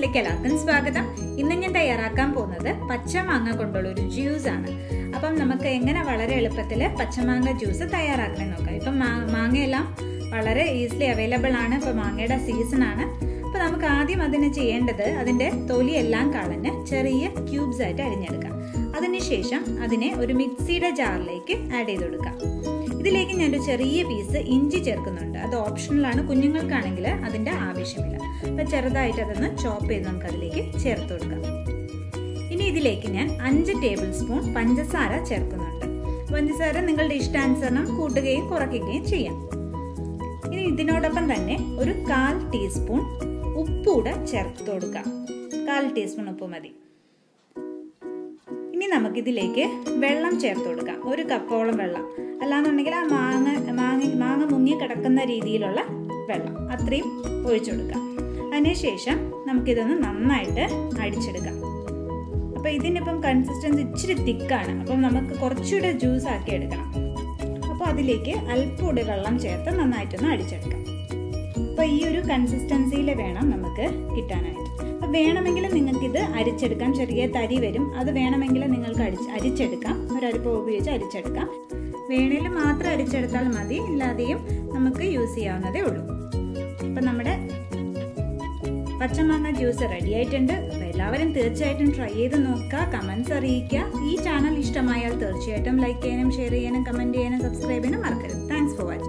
വീഡിയോസിലേക്ക് എല്ലാവർക്കും സ്വാഗതം. ഇന്ന് ഞാൻ തയ്യാറാക്കാൻ പോകുന്നത് പച്ചമാങ്ങ കൊണ്ടുള്ള ഒരു ജ്യൂസ് ആണ്. അപ്പം നമുക്ക് എങ്ങനെ വളരെ എളുപ്പത്തിൽ പച്ചമാങ്ങ ജ്യൂസ് തയ്യാറാക്കാൻ നോക്കാം. ഇപ്പം മാങ്ങയെല്ലാം വളരെ ഈസിലി അവൈലബിൾ ആണ്. ഇപ്പം മാങ്ങയുടെ സീസൺ ആണ്. അപ്പോൾ നമുക്ക് ആദ്യം അതിന് ചെയ്യേണ്ടത് അതിന്റെ തൊലിയെല്ലാം കളഞ്ഞ് ചെറിയ ക്യൂബ്സ് ആയിട്ട് അരിഞ്ഞെടുക്കാം. അതിനുശേഷം അതിനെ ഒരു മിക്സിയുടെ ജാറിലേക്ക് ആഡ് ചെയ്ത് കൊടുക്കാം. ഇതിലേക്ക് ഞാൻ ഒരു ചെറിയ പീസ് ഇഞ്ചി ചേർക്കുന്നുണ്ട്. അത് ഓപ്ഷണലാണ് കുഞ്ഞുങ്ങൾക്കാണെങ്കിൽ അതിന്റെ ആവശ്യമില്ല. അപ്പോൾ ചെറുതായിട്ട് അതൊന്ന് ചോപ്പ് ചെയ്ത് നമുക്ക് അതിലേക്ക് ചേർത്ത് കൊടുക്കാം. ഇനി ഇതിലേക്ക് ഞാൻ അഞ്ച് ടേബിൾ സ്പൂൺ പഞ്ചസാര ചേർക്കുന്നുണ്ട്. പഞ്ചസാര നിങ്ങളുടെ ഇഷ്ടാനുസരണം കൂട്ടുകയും കുറയ്ക്കുകയും ചെയ്യാം. ഇനി ഇതിനോടൊപ്പം തന്നെ ഒരു കാൽ ടീസ്പൂൺ ഉപ്പൂടെ ചേർത്ത് കൊടുക്കാം. കാൽ ടീസ്പൂൺ ഉപ്പ് മതി. നമുക്കിതിലേക്ക് വെള്ളം ചേർത്ത് കൊടുക്കാം. ഒരു കപ്പോളം വെള്ളം. അല്ലാന്നുണ്ടെങ്കിൽ ആ മാങ്ങ മാങ്ങ മാങ്ങ മുങ്ങി കിടക്കുന്ന രീതിയിലുള്ള വെള്ളം അത്രയും ഒഴിച്ചു കൊടുക്കാം. അതിനുശേഷം നമുക്കിതൊന്ന് നന്നായിട്ട് അടിച്ചെടുക്കാം. അപ്പോൾ ഇതിനിപ്പം കൺസിസ്റ്റൻസി ഇച്ചിരി തിക്കാണ്. അപ്പം നമുക്ക് കുറച്ചുകൂടെ ജ്യൂസ് ആക്കി എടുക്കണം. അപ്പോൾ അതിലേക്ക് അല്പം കൂടി വെള്ളം ചേർത്ത് നന്നായിട്ടൊന്ന് അടിച്ചെടുക്കാം. അപ്പോൾ ഈ ഒരു കൺസിസ്റ്റൻസിയിൽ വേണം നമുക്ക് കിട്ടാനായിട്ട്. അപ്പോൾ വേണമെങ്കിൽ നിങ്ങൾക്കിത് അരിച്ചെടുക്കാം. ചെറിയ തരി വരും. അത് വേണമെങ്കിൽ നിങ്ങൾക്ക് അരിച്ച് അരിച്ചെടുക്കാം. ഒരരിപ്പ ഉപയോഗിച്ച് അരിച്ചെടുക്കാം. വേണേൽ മാത്രം അരിച്ചെടുത്താൽ മതി. ഇല്ലാതെയും നമുക്ക് യൂസ് ചെയ്യാവുന്നതേ ഉള്ളൂ. അപ്പം നമ്മുടെ പച്ചമാങ്ങ ജ്യൂസ് റെഡി ആയിട്ടുണ്ട്. അപ്പോൾ എല്ലാവരും തീർച്ചയായിട്ടും ട്രൈ ചെയ്ത് നോക്കുക. കമൻസ് അറിയിക്കുക. ഈ ചാനൽ ഇഷ്ടമായാൽ തീർച്ചയായിട്ടും ലൈക്ക് ചെയ്യാനും ഷെയർ ചെയ്യാനും കമന്റ് ചെയ്യാനും സബ്സ്ക്രൈബ് ചെയ്യാനും മറക്കരുത്. Thanks for watching